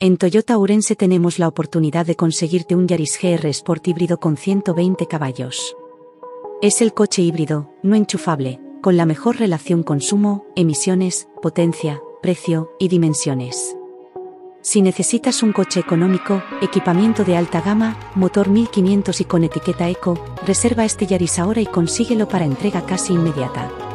En Toyota Urense tenemos la oportunidad de conseguirte un Yaris GR Sport híbrido con 120 caballos. Es el coche híbrido, no enchufable, con la mejor relación consumo, emisiones, potencia, precio y dimensiones. Si necesitas un coche económico, equipamiento de alta gama, motor 1500 y con etiqueta eco, reserva este Yaris ahora y consíguelo para entrega casi inmediata.